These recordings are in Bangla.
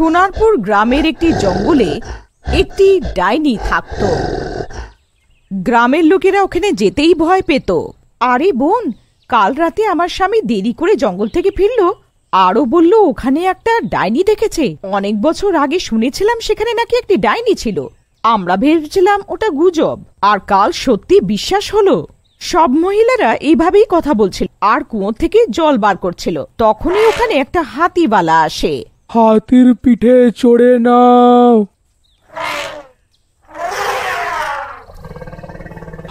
সোনারপুর গ্রামের একটি জঙ্গলে একটি ডাইনি থাকত। গ্রামের লোকেরা ওখানে যেতেই ভয় পেত। আরে বোন, কাল রাতে আমার স্বামী দেরি করে জঙ্গল থেকে ফিরল। আরও বলল, ওখানে একটা ডাইনি দেখেছে। অনেক বছর আগে শুনেছিলাম সেখানে নাকি একটি ডাইনি ছিল। আমরা ভেবেছিলাম ওটা গুজব। আর কাল সত্যি বিশ্বাস হলো। সব মহিলারা এইভাবেই কথা বলছিল। আর কুয়ো থেকে জল বার করছিল। তখনই ওখানে একটা হাতিওয়ালা আসে। হাতির পিঠে চড়ে নাও।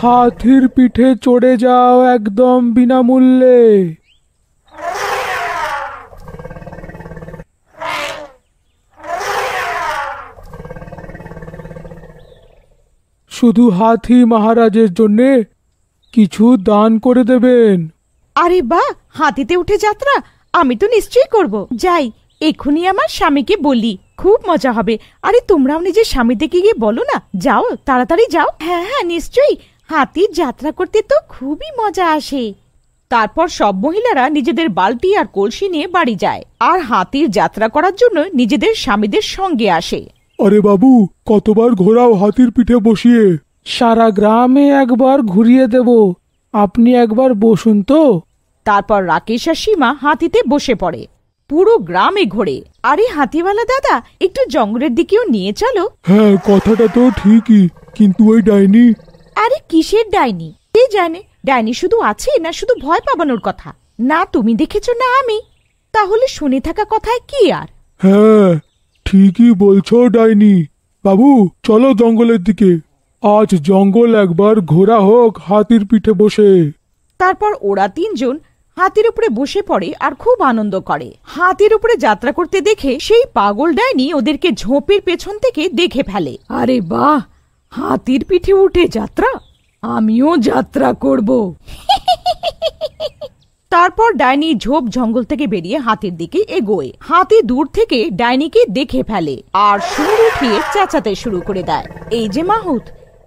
হাতির পিঠে চড়ে যাও একদম বিনামূল্যে। শুধু হাতি মহারাজের জন্যে কিছু দান করে দেবেন। আরে বাহ, হাতিতে উঠে যাত্রা, আমি তো নিশ্চয়ই করব। যাই এক্ষুনি আমার স্বামীকে বলি খুব মজা হবে। আরে তোমরাও নিজের স্বামীদেরকে গিয়ে বলো না যাও তাড়াতাড়ি যাও। হ্যাঁ হ্যাঁ নিশ্চয়ই। হাতির যাত্রা করতে তো খুবই মজা আসে। তারপর সব মহিলারা নিজেদের বালতি আর কলসি নিয়ে বাড়ি যায় আর হাতির যাত্রা করার জন্য নিজেদের স্বামীদের সঙ্গে আসে। আরে বাবু কতবার ঘোরাও হাতির পিঠে বসিয়ে। সারা গ্রামে একবার ঘুরিয়ে দেব। আপনি একবার বসুন তো। তারপর রাকেশ আর সীমা হাতিতে বসে পড়ে। পুরো গ্রামে ঘোরে। আরে হাতিওয়ালা দাদা একটু জঙ্গলের দিকেও নিয়ে চলো। হ্যাঁ কথাটা তো ঠিকই কিন্তু ওই ডাইনি? আরে কিসের ডাইনি? কে জানে? ডাইনি শুধু আছে না শুধু ভয় পাবানোর কথা? না তুমি দেখেছ না আমি? তাহলে শুনে থাকা কথায় কি আর? হ্যাঁ ঠিকই বলছো ডাইনি। বাবু চলো জঙ্গলের দিকে। আজ জঙ্গল একবার ঘোরা হোক হাতির পিঠে বসে। তারপর ওরা তিনজন হাতির উপরে বসে পড়ে আর খুব আনন্দ করে। হাতির উপরে যাত্রা করতে দেখে সেই পাগল ডাইনি ওদেরকে ঝোপের পেছন থেকে দেখে ফেলে। আরে বাহ হাতির পিঠে উঠে যাত্রা? আমিও যাত্রা করব। তারপর ডাইনি ঝোপ জঙ্গল থেকে বেরিয়ে হাতির দিকে এগোয়। হাতি দূর থেকে ডাইনিকে দেখে ফেলে আর সুর উঠিয়ে চেঁচাতে শুরু করে দেয়। এই যে মাহুত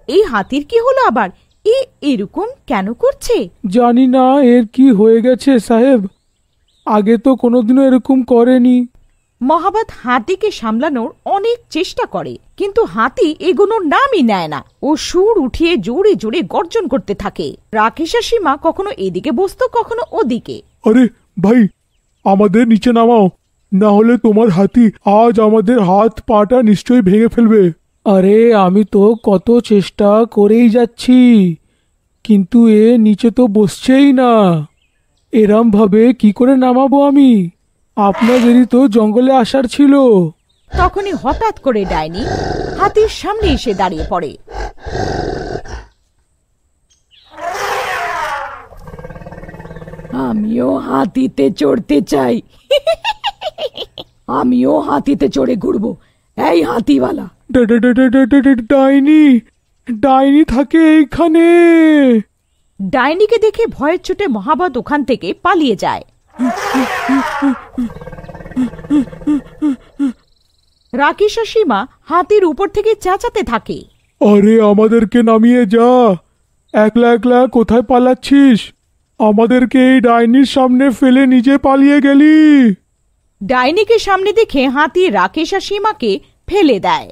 এই হাতির কি হলো আবার? এ এরকম কেন করছে? জানি না এর কি হয়ে গেছে সাহেব। আগে তো কোনোদিনও এরকম করেনি। মহাবাদ হাতিকে সামলানোর অনেক চেষ্টা করে কিন্তু হাতি এগোনোর নামই নেয় না। ও সুর উঠিয়ে জোরে জোরে গর্জন করতে থাকে। রাকেশ আর সীমা কখনো এদিকে বসতো কখনো ওদিকে। আরে ভাই আমাদের নিচে নামাও। না হলে তোমার হাতি আজ আমাদের হাত পাটা নিশ্চয়ই ভেঙে ফেলবে। আরে আমি তো কত চেষ্টা করেই যাচ্ছি কিন্তু এ নিচে তো বসছেই না। এরম ভাবে কি করে নামাবো আমি? আপনাদেরই তো জঙ্গলে আসার ছিল। তখনই হঠাৎ করে ডাইনি হাতির সামনে এসে দাঁড়িয়ে পড়ে। আমিও হাতিতে চড়তে চাই। আমিও হাতিতে চড়ে ঘুরবো। এই হাতিওয়ালা ডাইনি ডাইনি থাকে এইখানে। ডাইনিকে দেখে ভয়ের চোটে মহাবত ওখান থেকে পালিয়ে যায়। রাকেশ আর সীমা হাতির উপর থেকে চেঁচাতে থাকে। আরে আমাদেরকে নামিয়ে যা। একলা একলা কোথায় পালাচ্ছিস? আমাদেরকে এই ডাইনির সামনে ফেলে নিজে পালিয়ে গেলি। ডাইনিকে সামনে দেখে হাতি রাকেশ আর সীমাকে ফেলে দেয়।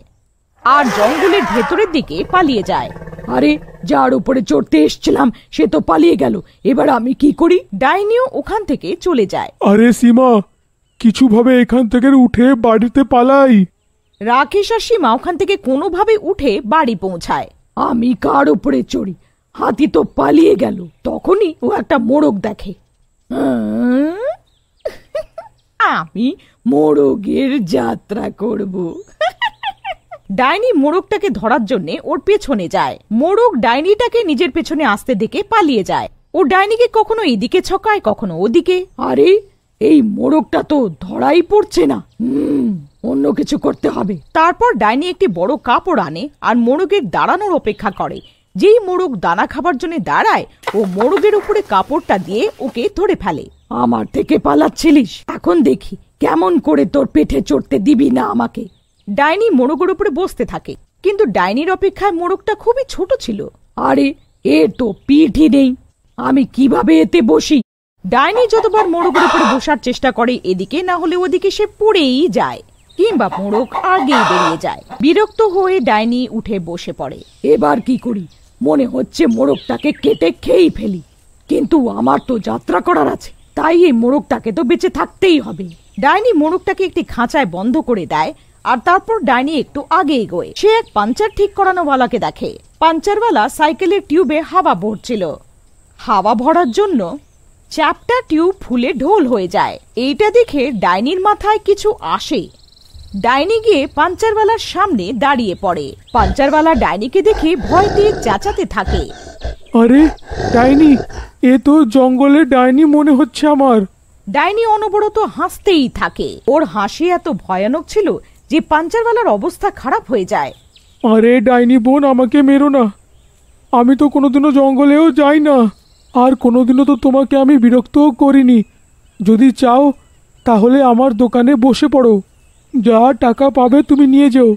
আর জঙ্গলের ভেতরের দিকে পালিয়ে যায়। আরে যার উপরে চড়তে এসছিলাম সে তো পালিয়ে গেল। এবার আমি কি করি? ডাইনিও ওখান থেকে চলে যায়। আরে সীমা কিছুভাবে এখান থেকে উঠে বাড়িতে পালাই। রাকেশ আর সীমা ওখান থেকে কোনোভাবে উঠে বাড়ি পৌঁছায়। আমি কার উপরে চড়ি? হাতি তো পালিয়ে গেল তখনই ও একটা মোড়ক দেখে। আমি মোড়কের যাত্রা করব। ডাইনি মোরগটাকে ধরার জন্য ওর পেছনে যায়। মোরগ ডাইনিটাকে নিজের পেছনে আসতে দেখে পালিয়ে যায়। ও ডাইনিকে কখনো এদিকে ছকায় কখনো ওদিকে। আরে এই মোরগটা তো ধরাই পড়ছে না। হুম অন্য কিছু করতে হবে। তারপর ডাইনি একটি বড় কাপড় আনে আর মোরগের দাঁড়ানোর অপেক্ষা করে। যেই মোরগ দানা খাবার জন্য দাঁড়ায় ও মোরগের উপরে কাপড়টা দিয়ে ওকে ধরে ফেলে। আমার থেকে পালাচ্ছিলিস? এখন দেখি কেমন করে তোর পেটে চড়তে দিবি না আমাকে। ডাইনি মোড়কের উপরে বসতে থাকে। কিন্তু ডাইনির অপেক্ষায় মোড়কটা খুবই ছোট ছিল। আরে এ তো পিঠই নেই। আমি কীভাবে এতে বসি? ডাইনি যতবার মোড়কের উপরে বসার চেষ্টা করে এদিকে না হলে ওদিকে সে পড়েই যায় কিংবা মোড়ক আগেই বেরিয়ে যায়। বিরক্ত হয়ে ডাইনি উঠে বসে পড়ে। এবার কি করি? মনে হচ্ছে মোড়কটাকে কেটে খেয়েই ফেলি। কিন্তু আমার তো যাত্রা করার আছে তাই এই মোড়কটাকে তো বেঁচে থাকতেই হবে। ডাইনি মোড়কটাকে একটি খাঁচায় বন্ধ করে দেয় আর তারপর ডাইনি একটু আগে এগোয় সে এক পাঞ্চার ঠিক করানোওয়ালাকে দেখে। পাঞ্চারওয়ালা সাইকেলের টিউবে হাওয়া ভরছিল। হাওয়া ভরার জন্য চ্যাপটা টিউব ফুলে ঢোল হয়ে যায়। এইটা দেখে ডাইনির মাথায় কিছু আসে। ডাইনি গিয়ে পাঞ্চারওয়ালার সামনে দাঁড়িয়ে পড়ে। পাঞ্চারওয়ালা ডাইনিকে দেখে ভয় দিয়ে চেঁচাতে থাকে। আরে ডাইনি এ তো জঙ্গলে ডাইনি মনে হচ্ছে আমার। ডাইনি অনবরত হাসতেই থাকে। ওর হাসি এত ভয়ানক ছিল যে পাঞ্চারওয়ালার অবস্থা খারাপ হয়ে যায়। আরে ডাইনি বোন আমাকে মেরো না। আমি তো কোনোদিনও জঙ্গলেও যাই না। আর কোনোদিনও তো তোমাকে আমি বিরক্তও করিনি। যদি চাও তাহলে আমার দোকানে বসে পড়ো। যা টাকা পাবে তুমি নিয়ে যেও।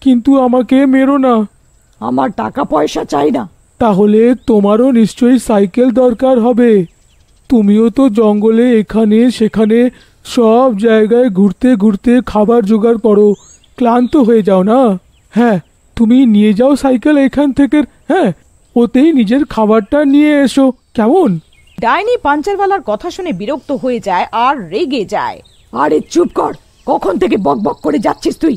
কিন্তু আমাকে মেরো না। আমার টাকা পয়সা চাই না। তাহলে তোমারও নিশ্চয়ই সাইকেল দরকার হবে। তুমিও তো জঙ্গলে এখানে সেখানে সব জায়গায় ঘুরতে ঘুরতে খাবার জোগাড় করো। ক্লান্ত হয়ে যাও না? হ্যাঁ তুমি নিয়ে যাও সাইকেল এখান থেকে। হ্যাঁ ওতেই নিজের খাবারটা নিয়ে এসো। কেমন? ডাইনি পাঞ্চারওয়ালার কথা শুনে বিরক্ত হয়ে যায় আর রেগে যায়। আরে চুপ কর কখন থেকে বকবক করে যাচ্ছিস তুই?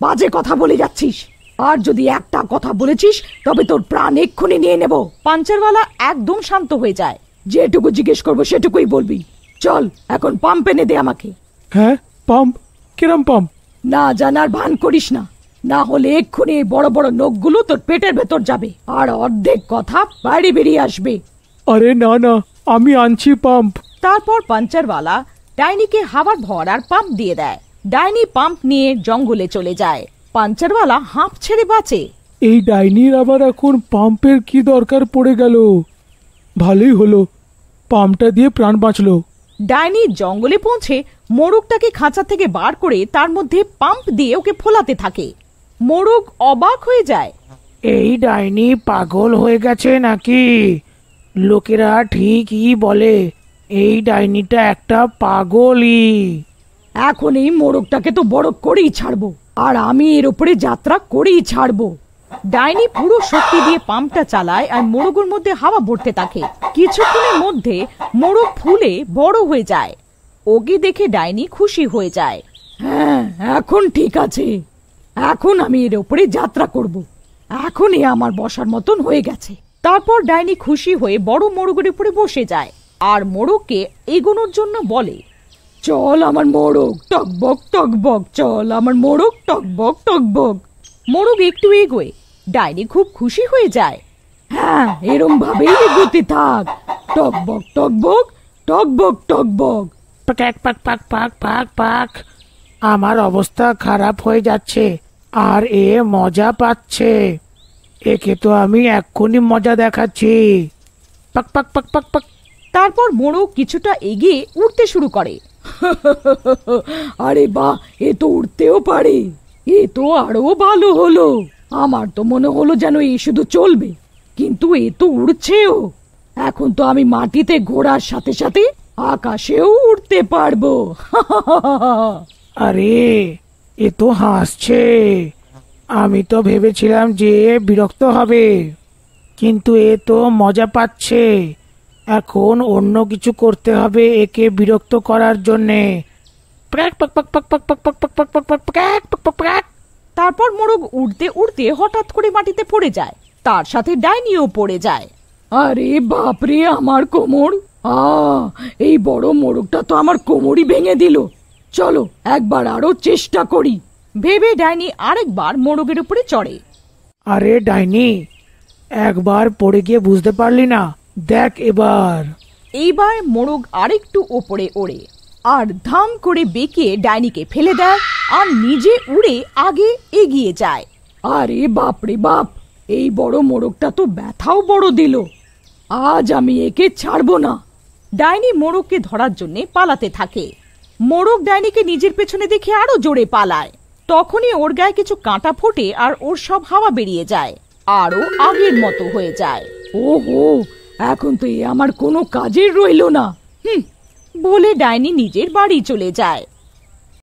বাজে কথা বলে যাচ্ছিস। আর যদি একটা কথা বলেছিস তবে তোর প্রাণ এক্ষুনি নিয়ে নেব। পাঞ্চারওয়ালা একদম শান্ত হয়ে যায়। যেটুকু জিজ্ঞেস করব সেটুকুই বলবি। চল এখন পাম্প এনে দে আমাকে। হ্যাঁ পাম্প কিরম পাম্প না জানার ভান করিস না। না হলে এক্ষুনি এই বড় বড় নখগুলো তোর পেটের ভেতর যাবে আর অর্ধেক কথা বাইরে বেরিয়ে আসবে। আরে না না আমি আনছি পাম্প তারপর পাঞ্চারওয়ালা ডাইনিকে হাওয়ার ভরার পাম্প দিয়ে দেয়। ডাইনি পাম্প নিয়ে জঙ্গলে চলে যায়। পাঞ্চারওয়ালা হাঁপ ছেড়ে বাঁচে। এই ডাইনির আবার এখন পাম্পের কি দরকার পড়ে গেল? ভালোই হলো। পাম্পটা দিয়ে প্রাণ বাঁচলো। ডাইনি জঙ্গলে পৌঁছে মোরগটাকে খাঁচা থেকে বার করে তার মধ্যে পাম্প দিয়ে ওকে ফোলাতে থাকে। মোরগ অবাক হয়ে যায়। এই ডাইনি পাগল হয়ে গেছে নাকি? লোকেরা ঠিকই বলে এই ডাইনিটা একটা পাগলই। এখন এই মোরগটাকে তো বড় করেই ছাড়বো আর আমি এর উপরে যাত্রা করেই ছাড়বো। ডাইনি পুরো শক্তি দিয়ে পাম্পটা চালায় আর মোরগের মধ্যে হাওয়া ভরতে থাকে। কিছুক্ষণের মধ্যে মোরগ ফুলে বড় হয়ে যায়। ওকে দেখে ডাইনি খুশি হয়ে যায়। হ্যাঁ এখন ঠিক আছে। এখন আমি এর উপরে যাত্রা করব। এখনই আমার বসার মতন হয়ে গেছে। তারপর ডাইনি খুশি হয়ে বড় মোরগের উপরে বসে যায় আর মোরগকে এগোনোর জন্য বলে, চল আমার মোরগ, টকবক টকবক, চল আমার মোরগ, টকবক টকবক। মোরগ একটু এগোয়। ডাইনি খুব খুশি হয়ে যায়। হ্যাঁ এরম ভাবেই এগোতে থাক। টক বক টক বক পাক পাক পাক পাক পাক পাক। আমার অবস্থা খারাপ হয়ে যাচ্ছে আর এ মজা পাচ্ছে। একে তো আমি এক্ষুনি মজা দেখাচ্ছি। পাক পাক পাক পাক পাক। তারপর মোরগ কিছুটা এগিয়ে উঠতে শুরু করে। আরে বাহ এ তো উঠতেও পারে। এ তো আরও ভালো হলো। আমার তো মনে হলো যেন এই শুধু চলবে কিন্তু এ তো উড়ছেও এখন তো আমি মাটিতে ঘোড়ার সাথে সাথে আকাশেও উঠতে পারব আরে এ তো হাসছে আমি তো ভেবেছিলাম যে বিরক্ত হবে কিন্তু এ তো মজা পাচ্ছে এখন অন্য কিছু করতে হবে একে বিরক্ত করার জন্যে প্যাক পাক পাক পাক পাক পাক পাক পাক পাক পাক পাক পাক পাক। তারপর মোরগ উড়তে উড়তে হঠাৎ করে মাটিতে পড়ে যায়। তার সাথে ডাইনিও পড়ে যায়। আরে বাপরে আমার কোমর। আ এই বড় মোরগটা তো আমার কোমরই ভেঙে দিল। চলো একবার আরও চেষ্টা করি। ভেবে ডাইনি আরেকবার মোরগের উপরে চড়ে। আরে ডাইনি একবার পড়ে গিয়ে বুঝতে পারলি না। দেখ এবার। এইবার মোরগ আরেকটু ওপরে ওড়ে। আর ধাম করে বেঁকে ডাইনিকে ফেলে দেয়। আর নিজে উড়ে আগে এগিয়ে যায়। আরে বাপরে বাপ এই বড় মোরগটা তো ব্যথাও বড় দিল। আজ আমি একে ছাড়বো না। ডাইনি মোরগকে ধরার জন্য পালাতে থাকে। মোরগ ডাইনিকে নিজের পেছনে দেখে আরও জোরে পালায়। তখনই ওর গায়ে কিছু কাঁটা ফোটে আর ওর সব হাওয়া বেরিয়ে যায় আরও আগের মতো হয়ে যায়। ওহো এখন তো এ আমার কোনো কাজের রইল না। হুম বলে ডাইনি নিজের বাড়ি চলে যায়।